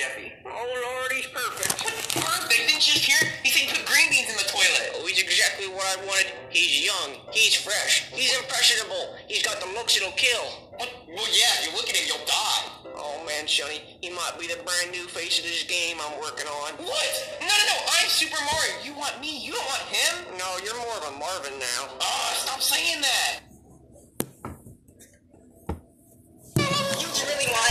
Jeffy. Oh lord, he's perfect. Perfect? Didn't you just hear? He said put green beans in the toilet. Oh, he's exactly what I wanted. He's young. He's fresh. He's impressionable. He's got the looks that'll kill. What? Well, yeah, if you look at him, you'll die. Oh man, Sonny, he might be the brand new face of this game I'm working on. What? No, no, no, I'm Super Mario. You want me, you don't want him? No, you're more of a Marvin now. Ah, stop saying that. You really want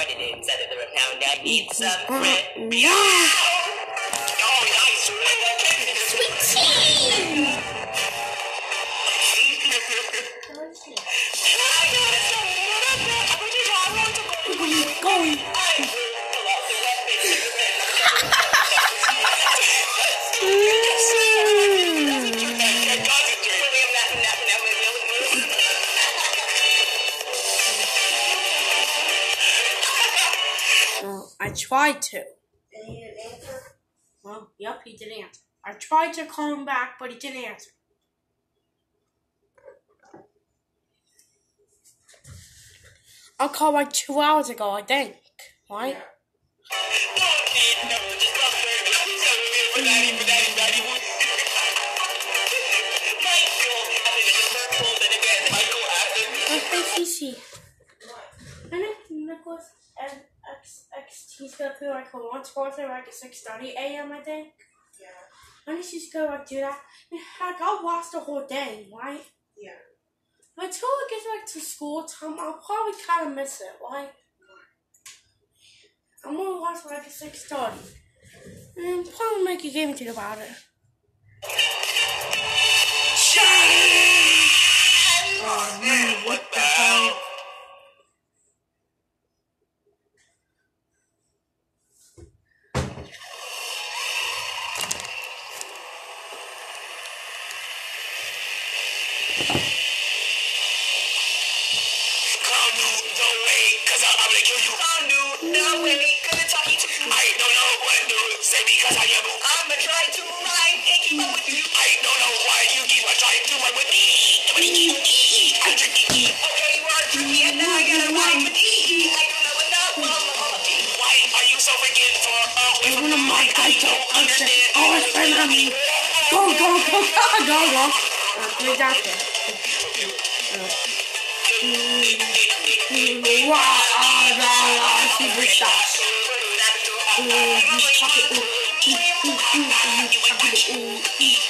Now. I need some friend. Yeah. I tried to. Well, yep, he didn't answer. I tried to call him back, but he didn't answer. I called like two hours ago, I think. Right? Okay, CC. I know Nicholas gonna play like a lunch party like at 6.30 a.m. I think. Yeah. I think she's gonna like do that. Heck, I'll watch the whole day, right? Yeah. Until it gets like to school time, I'll probably kind of miss it, right? I'm gonna watch like at 6.30. And probably make a game to about it. Because I am. I'ma try to rhyme and keep up with you. I don't know why you keep on trying to rhyme with me. But E, E, I'm tricky. Okay, you are tricky, and now I gotta rhyme with E. I don't know enough. Why are you so freaking far away from of my guys don't understand. Oh, Always spend on me. Go, go, go, go, go, go. Uh, three down there. Wow, ah, ah, ah, superstar ooh, you pop it, ooh, ooh, ooh, ooh, ooh, I give it ooh, ooh.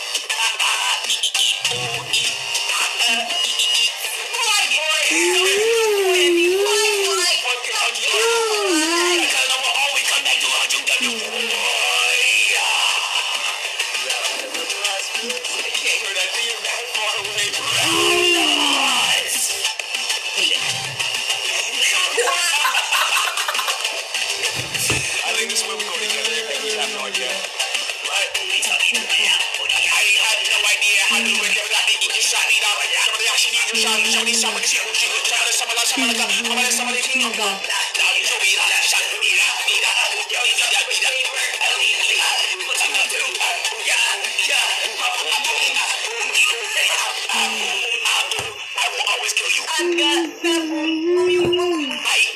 I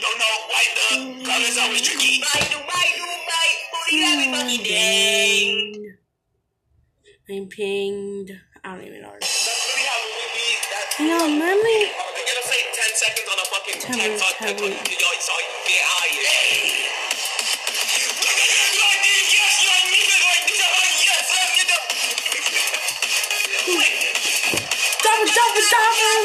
don't know why the love is always tricky. being pinged. I don't even know. That's really how we be. That's normally. You're gonna say 10 seconds on a fucking Stop it, stop it, stop it!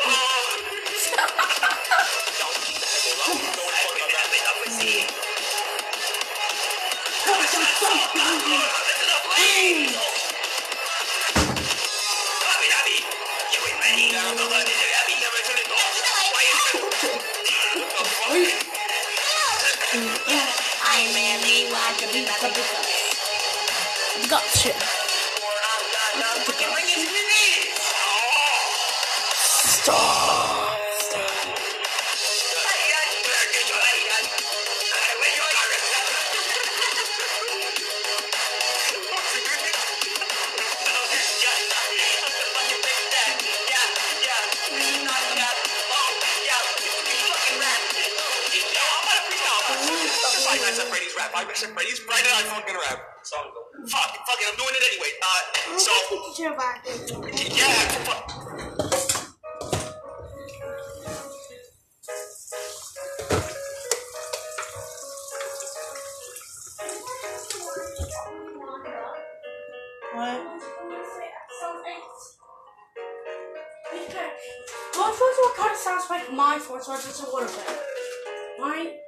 Gotcha. Stop. Freddy's rap. I miss Freddy's. Friday I fucking rap. Song go. Fuck, fuck it. I'm doing it anyway. Uh, so Teacher back yeah. Fuck. What? Well, first of kind of sounds like my voice, or just a little bit. Right?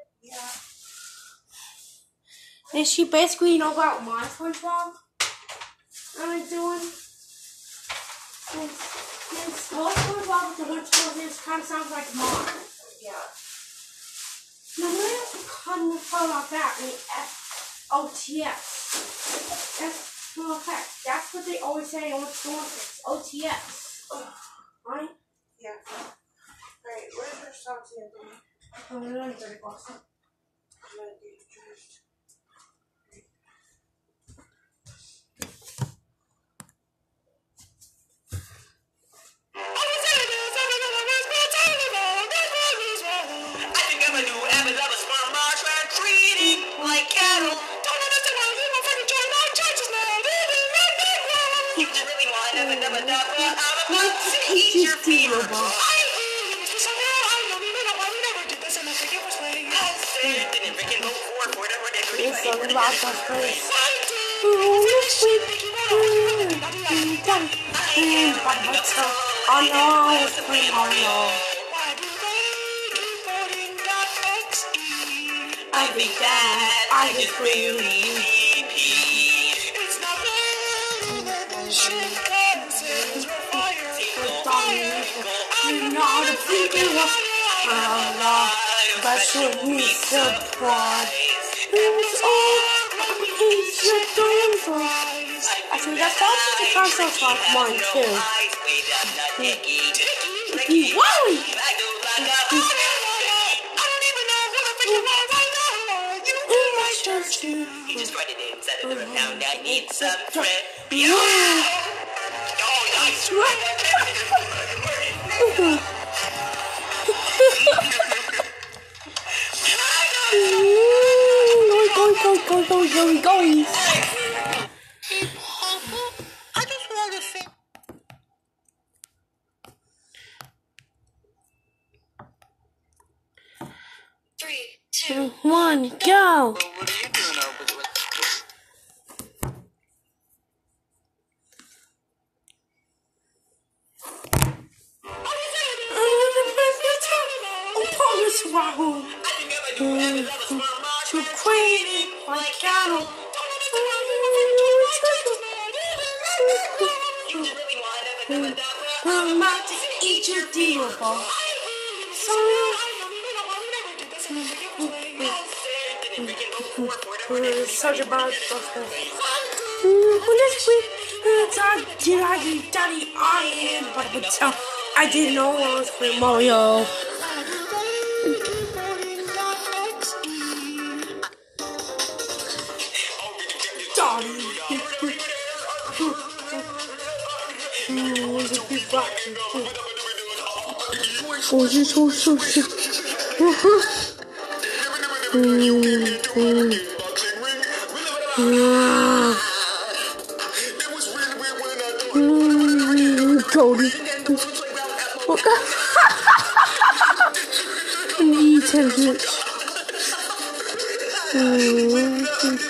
And she basically know about my SpongeBob. I'm doing. And, and small SpongeBob with the winter is kind of sounds like mine. Yeah. Now, when I kind of about that, I mean, F O T S. F no effect. That's what they always say on Olympics. O T S. Oh, right? Yeah. Alright, where's your socks in? I'm I'm really good at Boston. Eat your fever. I said, didn't freaking vote for it, whatever they do. It's something about the place. I know I was playing Mario. I think that I just really It's You know how to freak it. But should we support? It's all it's your downfall. Actually, that sounds like kind of sounds like mine too. Whoa! In my. He just it in, said it now I need some friend. Go, go, go, go, go, go, go. Three. Two, one, go. I'm about to eat your deal, ball. Mm, it's mm, mm. such a bad stuff. When this? week, did I daddy I am, but I would tell I didn't know I was playing Mario. 我是抽数学。嗯嗯啊嗯，狗的，我看，你以前是，嗯。